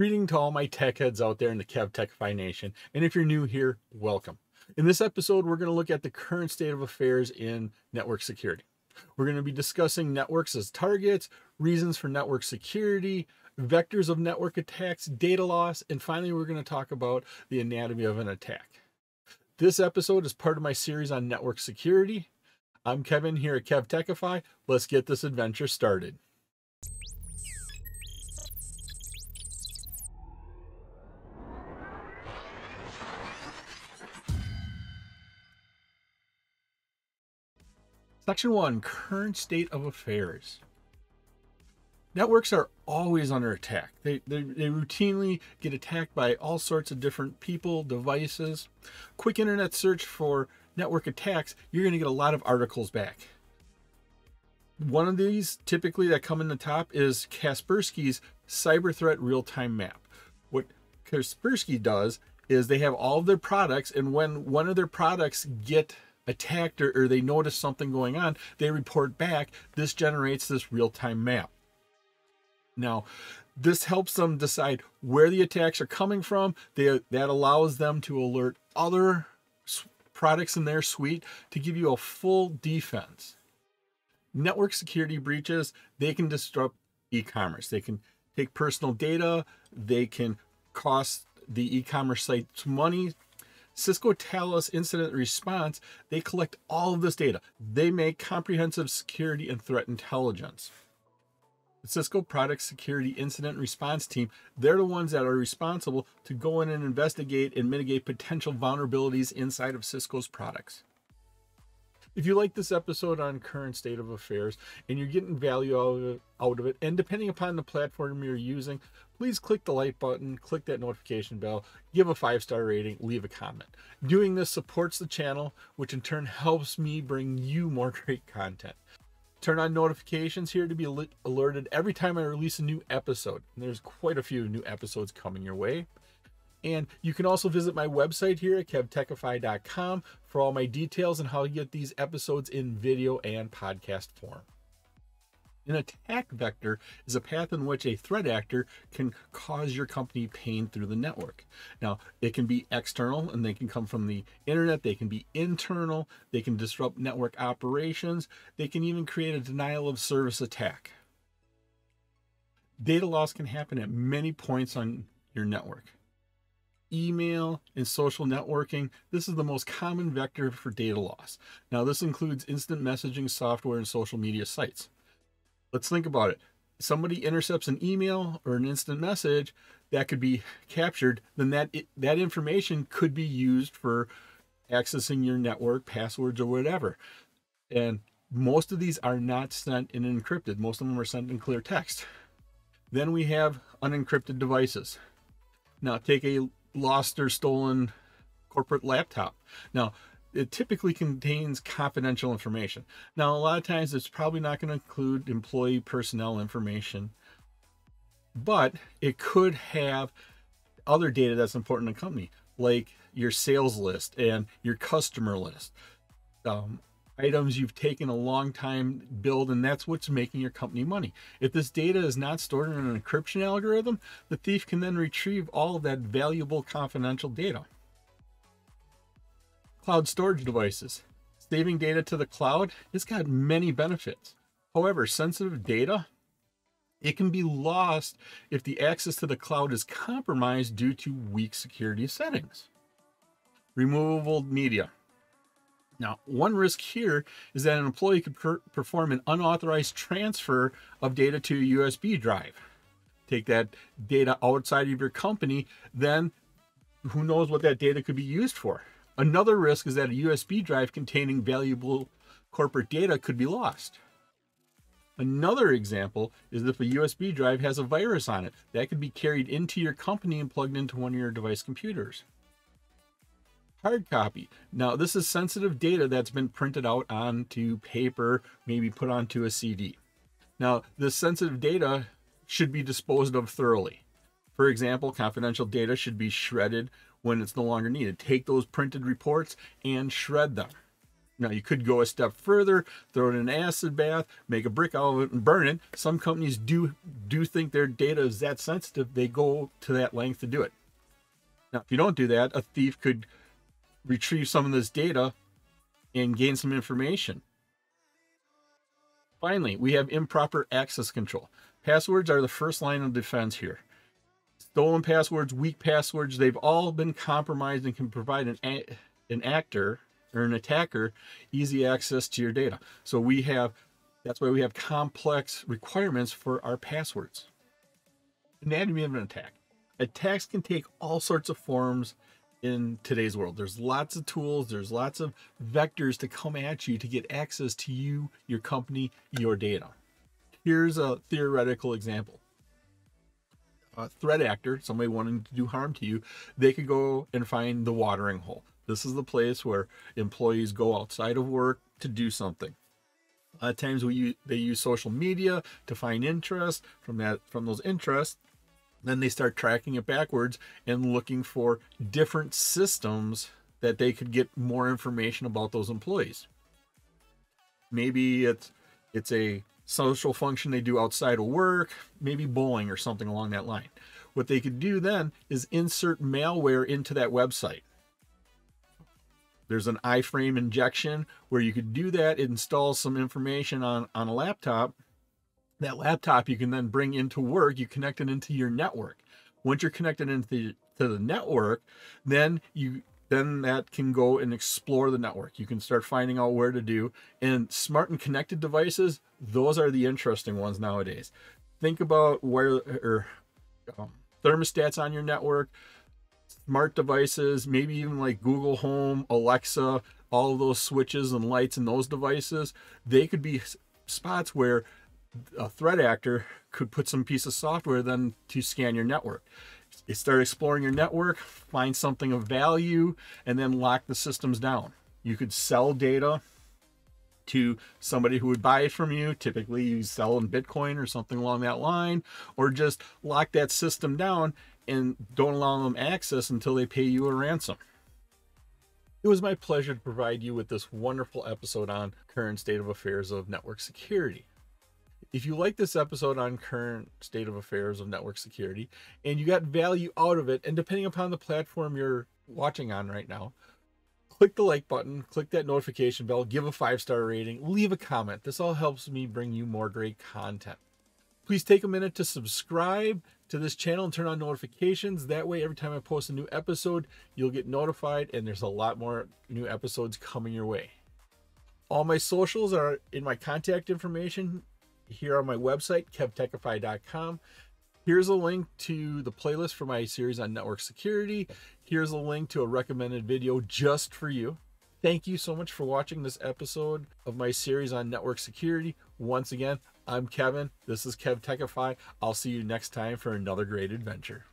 Greeting to all my tech heads out there in the Kev Techify Nation. And if you're new here, welcome. In this episode, we're going to look at the current state of affairs in network security. We're going to be discussing networks as targets, reasons for network security, vectors of network attacks, data loss, and finally, we're going to talk about the anatomy of an attack. This episode is part of my series on network security. I'm Kevin here at Kev Techify. Let's get this adventure started. Section 1 Current State of Affairs. Networks are always under attack. They, they, they, routinely get attacked by all sorts of different people, devices. Quick internet search for network attacks, you're going to get a lot of articles back. One of these, typically that come in the top, is Kaspersky's Cyber Threat Real Time Map. What Kaspersky does is they have all of their products, and when one of their products get attacked or, or they notice something going on, they report back. This generates this real-time map. Now, this helps them decide where the attacks are coming from. They, that allows them to alert other products in their suite to give you a full defense. Network security breaches, they can disrupt e-commerce. They can take personal data. They can cost the e-commerce sites money Cisco Talos Incident Response, they collect all of this data. They make comprehensive security and threat intelligence. The Cisco Product Security Incident Response Team, they're the ones that are responsible to go in and investigate and mitigate potential vulnerabilities inside of Cisco's products. If you like this episode on current state of affairs and you're getting value out of, it, out of it, and depending upon the platform you're using, please click the like button, click that notification bell, give a five star rating, leave a comment. Doing this supports the channel, which in turn helps me bring you more great content. Turn on notifications here to be alerted every time I release a new episode. And there's quite a few new episodes coming your way. And you can also visit my website here at kevtechify.com for all my details on how to get these episodes in video and podcast form. An attack vector is a path in which a threat actor can cause your company pain through the network. Now, it can be external and they can come from the internet, they can be internal, they can disrupt network operations, they can even create a denial of service attack. Data loss can happen at many points on your network email, and social networking, this is the most common vector for data loss. Now, this includes instant messaging software and social media sites. Let's think about it. Somebody intercepts an email or an instant message that could be captured, then that that information could be used for accessing your network, passwords, or whatever. And most of these are not sent in encrypted. Most of them are sent in clear text. Then we have unencrypted devices. Now take a lost or stolen corporate laptop. Now, it typically contains confidential information. Now, a lot of times it's probably not going to include employee personnel information, but it could have other data that's important to the company, like your sales list and your customer list. Um, items you've taken a long time build and that's what's making your company money. If this data is not stored in an encryption algorithm, the thief can then retrieve all of that valuable confidential data. Cloud storage devices. Saving data to the cloud, it's got many benefits. However, sensitive data, it can be lost if the access to the cloud is compromised due to weak security settings. Removable media. Now, one risk here is that an employee could per perform an unauthorized transfer of data to a USB drive. Take that data outside of your company, then who knows what that data could be used for. Another risk is that a USB drive containing valuable corporate data could be lost. Another example is if a USB drive has a virus on it that could be carried into your company and plugged into one of your device computers hard copy. Now, this is sensitive data that's been printed out onto paper, maybe put onto a CD. Now, this sensitive data should be disposed of thoroughly. For example, confidential data should be shredded when it's no longer needed. Take those printed reports and shred them. Now you could go a step further, throw it in an acid bath, make a brick out of it and burn it. Some companies do do think their data is that sensitive, they go to that length to do it. Now, if you don't do that, a thief could retrieve some of this data and gain some information. Finally, we have improper access control. Passwords are the first line of defense here. Stolen passwords, weak passwords, they've all been compromised and can provide an, an actor or an attacker easy access to your data. So we have, that's why we have complex requirements for our passwords. Anatomy of an attack. Attacks can take all sorts of forms in today's world. There's lots of tools, there's lots of vectors to come at you to get access to you, your company, your data. Here's a theoretical example. A threat actor, somebody wanting to do harm to you, they could go and find the watering hole. This is the place where employees go outside of work to do something. A lot of times we use, they use social media to find interest from that from those interests. Then they start tracking it backwards and looking for different systems that they could get more information about those employees. Maybe it's it's a social function they do outside of work, maybe bowling or something along that line. What they could do then is insert malware into that website. There's an iframe injection where you could do that, install some information on, on a laptop. That laptop you can then bring into work, you connect it into your network. Once you're connected into the, to the network, then you then that can go and explore the network. You can start finding out where to do. And smart and connected devices, those are the interesting ones nowadays. Think about where or um, thermostats on your network, smart devices, maybe even like Google Home, Alexa, all of those switches and lights and those devices, they could be spots where a threat actor could put some piece of software then to scan your network. You start exploring your network, find something of value, and then lock the systems down. You could sell data to somebody who would buy it from you. Typically, you sell in Bitcoin or something along that line, or just lock that system down and don't allow them access until they pay you a ransom. It was my pleasure to provide you with this wonderful episode on current state of affairs of network security. If you like this episode on current state of affairs of network security and you got value out of it, and depending upon the platform you're watching on right now, click the like button, click that notification bell, give a five star rating, leave a comment. This all helps me bring you more great content. Please take a minute to subscribe to this channel and turn on notifications. That way, every time I post a new episode, you'll get notified, and there's a lot more new episodes coming your way. All my socials are in my contact information here on my website, kevtechify.com. Here's a link to the playlist for my series on network security. Here's a link to a recommended video just for you. Thank you so much for watching this episode of my series on network security. Once again, I'm Kevin. This is Kev Techify. I'll see you next time for another great adventure.